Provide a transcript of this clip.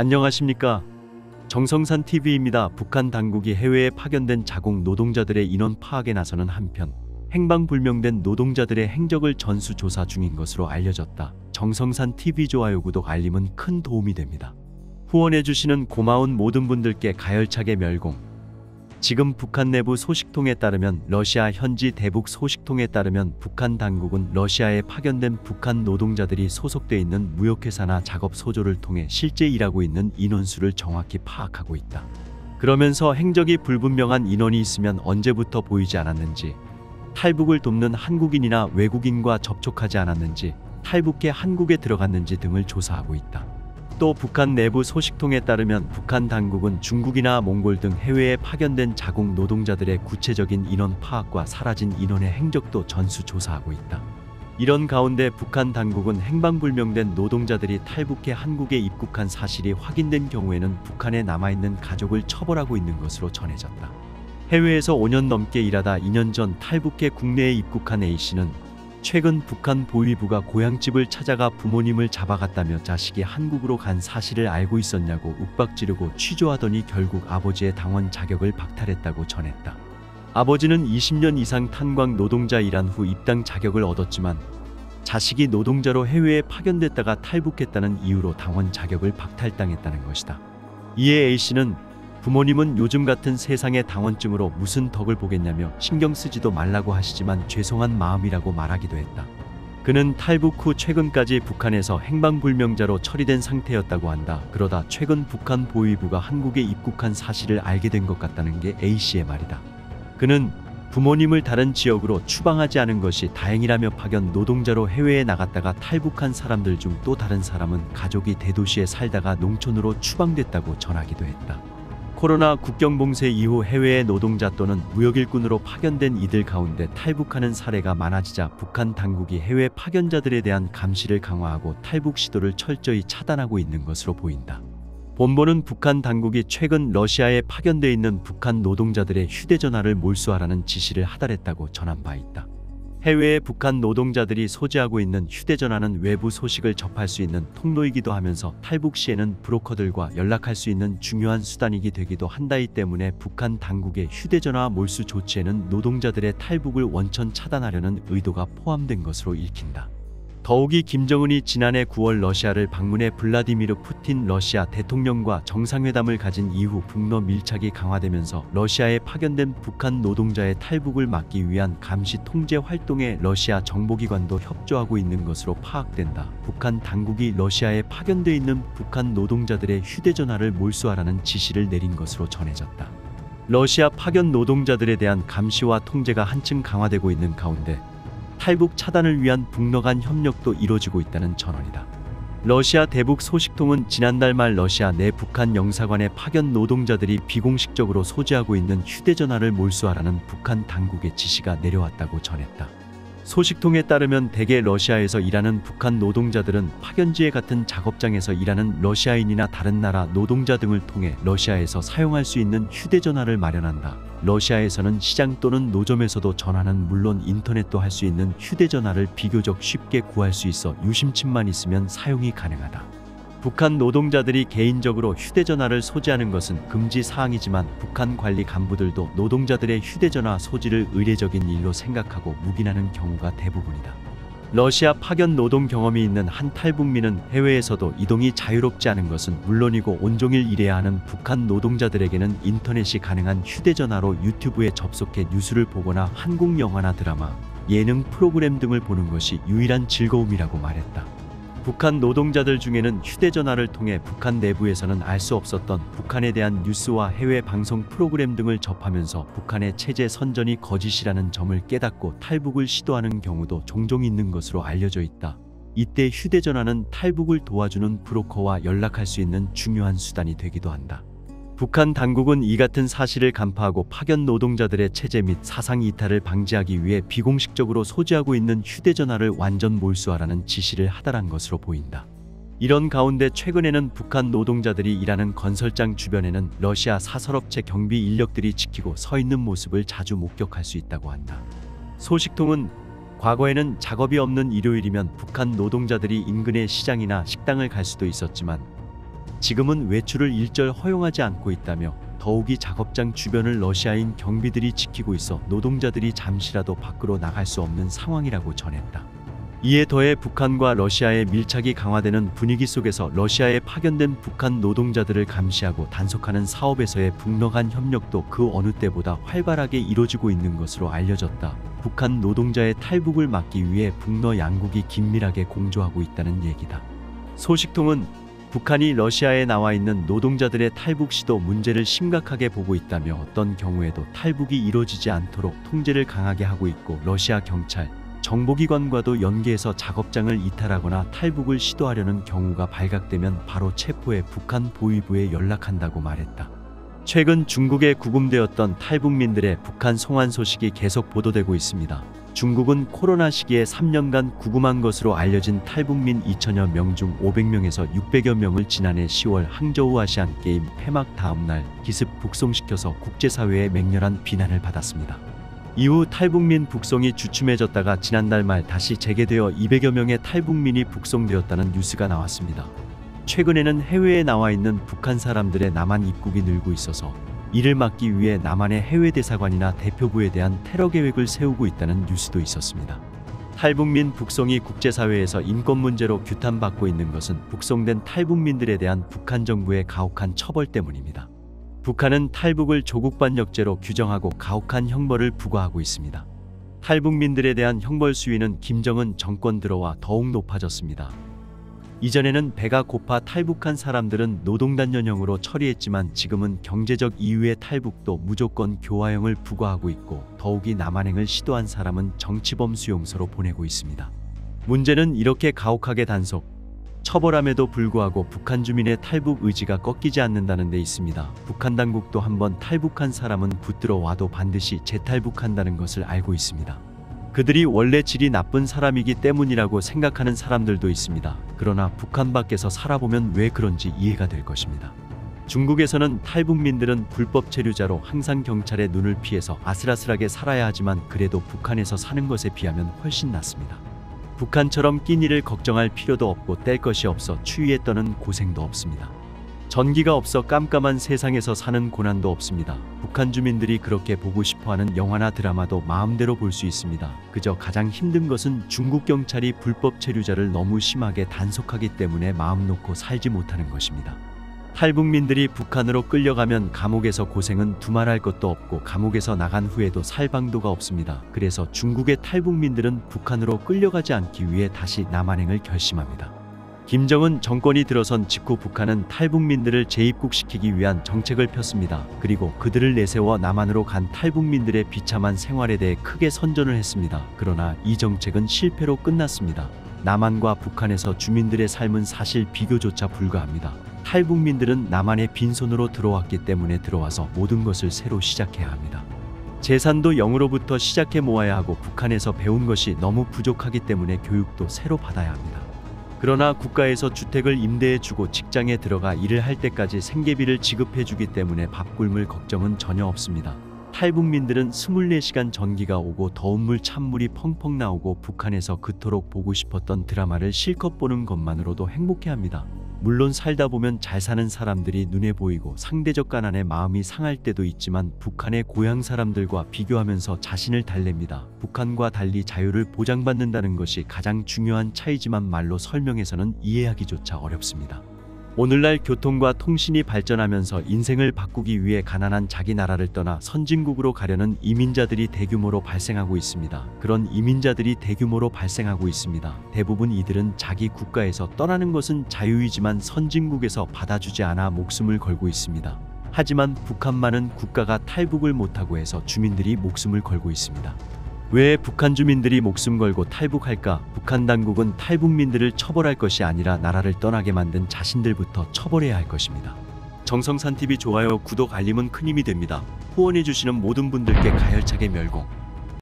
안녕하십니까. 정성산 TV입니다. 북한 당국이 해외에 파견된 자국 노동자들의 인원 파악에 나서는 한편 행방불명된 노동자들의 행적을 전수조사 중인 것으로 알려졌다. 정성산 TV 좋아요 구독 알림은 큰 도움이 됩니다. 후원해주시는 고마운 모든 분들께 가열차게 멸공. 지금 북한 내부 소식통에 따르면 러시아 현지 대북 소식통에 따르면 북한 당국은 러시아에 파견된 북한 노동자들이 소속돼 있는 무역회사나 작업 소조를 통해 실제 일하고 있는 인원수를 정확히 파악하고 있다. 그러면서 행적이 불분명한 인원이 있으면 언제부터 보이지 않았는지, 탈북을 돕는 한국인이나 외국인과 접촉하지 않았는지, 탈북해 한국에 들어갔는지 등을 조사하고 있다. 또 북한 내부 소식통에 따르면 북한 당국은 중국이나 몽골 등 해외에 파견된 자국 노동자들의 구체적인 인원 파악과 사라진 인원의 행적도 전수 조사하고 있다. 이런 가운데 북한 당국은 행방불명된 노동자들이 탈북해 한국에 입국한 사실이 확인된 경우에는 북한에 남아있는 가족을 처벌하고 있는 것으로 전해졌다. 해외에서 5년 넘게 일하다 2년 전 탈북해 국내에 입국한 A씨는 최근 북한 보위부가 고향집을 찾아가 부모님을 잡아갔다며 자식이 한국으로 간 사실을 알고 있었냐고 윽박지르고 취조하더니 결국 아버지의 당원 자격을 박탈했다고 전했다. 아버지는 20년 이상 탄광 노동자 일한 후 입당 자격을 얻었지만 자식이 노동자로 해외에 파견됐다가 탈북했다는 이유로 당원 자격을 박탈당했다는 것이다. 이에 A씨는 부모님은 요즘 같은 세상의 당원증으로 무슨 덕을 보겠냐며 신경 쓰지도 말라고 하시지만 죄송한 마음이라고 말하기도 했다. 그는 탈북 후 최근까지 북한에서 행방불명자로 처리된 상태였다고 한다. 그러다 최근 북한 보위부가 한국에 입국한 사실을 알게 된 것 같다는 게 A씨의 말이다. 그는 부모님을 다른 지역으로 추방하지 않은 것이 다행이라며 파견 노동자로 해외에 나갔다가 탈북한 사람들 중 또 다른 사람은 가족이 대도시에 살다가 농촌으로 추방됐다고 전하기도 했다. 코로나 국경 봉쇄 이후 해외의 노동자 또는 무역일꾼으로 파견된 이들 가운데 탈북하는 사례가 많아지자 북한 당국이 해외 파견자들에 대한 감시를 강화하고 탈북 시도를 철저히 차단하고 있는 것으로 보인다. 본보는 북한 당국이 최근 러시아에 파견돼 있는 북한 노동자들의 휴대전화를 몰수하라는 지시를 하달했다고 전한 바 있다. 해외의 북한 노동자들이 소지하고 있는 휴대전화는 외부 소식을 접할 수 있는 통로이기도 하면서 탈북 시에는 브로커들과 연락할 수 있는 중요한 수단이기 되기도 한다이 때문에 북한 당국의 휴대전화 몰수 조치에는 노동자들의 탈북을 원천 차단하려는 의도가 포함된 것으로 읽힌다. 더욱이 김정은이 지난해 9월 러시아를 방문해 블라디미르 푸틴 러시아 대통령과 정상회담을 가진 이후 북러 밀착이 강화되면서 러시아에 파견된 북한 노동자의 탈북을 막기 위한 감시 통제 활동에 러시아 정보기관도 협조하고 있는 것으로 파악된다. 북한 당국이 러시아에 파견돼 있는 북한 노동자들의 휴대전화를 몰수하라는 지시를 내린 것으로 전해졌다. 러시아 파견 노동자들에 대한 감시와 통제가 한층 강화되고 있는 가운데 탈북 차단을 위한 북러 간 협력도 이뤄지고 있다는 전언이다. 러시아 대북 소식통은 지난달 말 러시아 내 북한 영사관의 파견 노동자들이 비공식적으로 소지하고 있는 휴대전화를 몰수하라는 북한 당국의 지시가 내려왔다고 전했다. 소식통에 따르면 대개 러시아에서 일하는 북한 노동자들은 파견지에 같은 작업장에서 일하는 러시아인이나 다른 나라 노동자 등을 통해 러시아에서 사용할 수 있는 휴대전화를 마련한다. 러시아에서는 시장 또는 노점에서도 전화는 물론 인터넷도 할 수 있는 휴대전화를 비교적 쉽게 구할 수 있어 유심칩만 있으면 사용이 가능하다. 북한 노동자들이 개인적으로 휴대전화를 소지하는 것은 금지 사항이지만 북한 관리 간부들도 노동자들의 휴대전화 소지를 의례적인 일로 생각하고 묵인하는 경우가 대부분이다. 러시아 파견 노동 경험이 있는 한 탈북민은 해외에서도 이동이 자유롭지 않은 것은 물론이고 온종일 일해야 하는 북한 노동자들에게는 인터넷이 가능한 휴대전화로 유튜브에 접속해 뉴스를 보거나 한국 영화나 드라마, 예능 프로그램 등을 보는 것이 유일한 즐거움이라고 말했다. 북한 노동자들 중에는 휴대전화를 통해 북한 내부에서는 알 수 없었던 북한에 대한 뉴스와 해외 방송 프로그램 등을 접하면서 북한의 체제 선전이 거짓이라는 점을 깨닫고 탈북을 시도하는 경우도 종종 있는 것으로 알려져 있다. 이때 휴대전화는 탈북을 도와주는 브로커와 연락할 수 있는 중요한 수단이 되기도 한다. 북한 당국은 이 같은 사실을 간파하고 파견 노동자들의 체제 및 사상 이탈을 방지하기 위해 비공식적으로 소지하고 있는 휴대전화를 완전 몰수하라는 지시를 하달한 것으로 보인다. 이런 가운데 최근에는 북한 노동자들이 일하는 건설장 주변에는 러시아 사설업체 경비 인력들이 지키고 서 있는 모습을 자주 목격할 수 있다고 한다. 소식통은 과거에는 작업이 없는 일요일이면 북한 노동자들이 인근의 시장이나 식당을 갈 수도 있었지만 지금은 외출을 일절 허용하지 않고 있다며 더욱이 작업장 주변을 러시아인 경비들이 지키고 있어 노동자들이 잠시라도 밖으로 나갈 수 없는 상황이라고 전했다. 이에 더해 북한과 러시아의 밀착이 강화되는 분위기 속에서 러시아에 파견된 북한 노동자들을 감시하고 단속하는 사업에서의 북러 간 협력도 그 어느 때보다 활발하게 이루어지고 있는 것으로 알려졌다. 북한 노동자의 탈북을 막기 위해 북러 양국이 긴밀하게 공조하고 있다는 얘기다. 소식통은 북한이 러시아에 나와 있는 노동자들의 탈북 시도 문제를 심각하게 보고 있다며 어떤 경우에도 탈북이 이루어지지 않도록 통제를 강하게 하고 있고 러시아 경찰, 정보기관과도 연계해서 작업장을 이탈하거나 탈북을 시도하려는 경우가 발각되면 바로 체포해 북한 보위부에 연락한다고 말했다. 최근 중국에 구금되었던 탈북민들의 북한 송환 소식이 계속 보도되고 있습니다. 중국은 코로나 시기에 3년간 구금한 것으로 알려진 탈북민 2천여 명 중 500명에서 600여 명을 지난해 10월 항저우 아시안 게임 폐막 다음 날 기습 북송시켜서 국제사회의 맹렬한 비난을 받았습니다. 이후 탈북민 북송이 주춤해졌다가 지난달 말 다시 재개되어 200여 명의 탈북민이 북송되었다는 뉴스가 나왔습니다. 최근에는 해외에 나와 있는 북한 사람들의 남한 입국이 늘고 있어서 이를 막기 위해 남한의 해외 대사관이나 대표부에 대한 테러 계획을 세우고 있다는 뉴스도 있었습니다. 탈북민 북송이 국제사회에서 인권 문제로 규탄받고 있는 것은 북송된 탈북민들에 대한 북한 정부의 가혹한 처벌 때문입니다. 북한은 탈북을 조국 반역죄로 규정하고 가혹한 형벌을 부과하고 있습니다. 탈북민들에 대한 형벌 수위는 김정은 정권 들어와 더욱 높아졌습니다. 이전에는 배가 고파 탈북한 사람들은 노동단련형으로 처리했지만 지금은 경제적 이유의 탈북도 무조건 교화형을 부과하고 있고 더욱이 남한행을 시도한 사람은 정치범 수용소로 보내고 있습니다. 문제는 이렇게 가혹하게 단속, 처벌함에도 불구하고 북한 주민의 탈북 의지가 꺾이지 않는다는 데 있습니다. 북한 당국도 한번 탈북한 사람은 붙들어 와도 반드시 재탈북한다는 것을 알고 있습니다. 그들이 원래 질이 나쁜 사람이기 때문이라고 생각하는 사람들도 있습니다. 그러나 북한 밖에서 살아보면 왜 그런지 이해가 될 것입니다. 중국에서는 탈북민들은 불법 체류자로 항상 경찰의 눈을 피해서 아슬아슬하게 살아야 하지만 그래도 북한에서 사는 것에 비하면 훨씬 낫습니다. 북한처럼 끼니를 걱정할 필요도 없고 뗄 것이 없어 추위에 떠는 고생도 없습니다. 전기가 없어 깜깜한 세상에서 사는 고난도 없습니다. 북한 주민들이 그렇게 보고 싶어하는 영화나 드라마도 마음대로 볼 수 있습니다. 그저 가장 힘든 것은 중국 경찰이 불법 체류자를 너무 심하게 단속하기 때문에 마음 놓고 살지 못하는 것입니다. 탈북민들이 북한으로 끌려가면 감옥에서 고생은 두말할 것도 없고 감옥에서 나간 후에도 살 방도가 없습니다. 그래서 중국의 탈북민들은 북한으로 끌려가지 않기 위해 다시 남한행을 결심합니다. 김정은 정권이 들어선 직후 북한은 탈북민들을 재입국시키기 위한 정책을 폈습니다. 그리고 그들을 내세워 남한으로 간 탈북민들의 비참한 생활에 대해 크게 선전을 했습니다. 그러나 이 정책은 실패로 끝났습니다. 남한과 북한에서 주민들의 삶은 사실 비교조차 불가합니다. 탈북민들은 남한의 빈손으로 들어왔기 때문에 들어와서 모든 것을 새로 시작해야 합니다. 재산도 영으로부터 시작해 모아야 하고 북한에서 배운 것이 너무 부족하기 때문에 교육도 새로 받아야 합니다. 그러나 국가에서 주택을 임대해 주고 직장에 들어가 일을 할 때까지 생계비를 지급해 주기 때문에 밥 굶을 걱정은 전혀 없습니다. 탈북민들은 24시간 전기가 오고 더운 물 찬물이 펑펑 나오고 북한에서 그토록 보고 싶었던 드라마를 실컷 보는 것만으로도 행복해합니다. 물론 살다 보면 잘 사는 사람들이 눈에 보이고 상대적 가난에 마음이 상할 때도 있지만 북한의 고향 사람들과 비교하면서 자신을 달랩니다. 북한과 달리 자유를 보장받는다는 것이 가장 중요한 차이지만 말로 설명해서는 이해하기조차 어렵습니다. 오늘날 교통과 통신이 발전하면서 인생을 바꾸기 위해 가난한 자기 나라를 떠나 선진국으로 가려는 이민자들이 대규모로 발생하고 있습니다. 그런 이민자들이 대규모로 발생하고 있습니다. 대부분 이들은 자기 국가에서 떠나는 것은 자유이지만 선진국에서 받아주지 않아 목숨을 걸고 있습니다. 하지만 북한만은 국가가 탈북을 못하고 해서 주민들이 목숨을 걸고 있습니다. 왜 북한 주민들이 목숨 걸고 탈북할까? 북한 당국은 탈북민들을 처벌할 것이 아니라 나라를 떠나게 만든 자신들부터 처벌해야 할 것입니다. 정성산 TV 좋아요, 구독, 알림은 큰 힘이 됩니다. 후원해 주시는 모든 분들께 가열차게 멸공.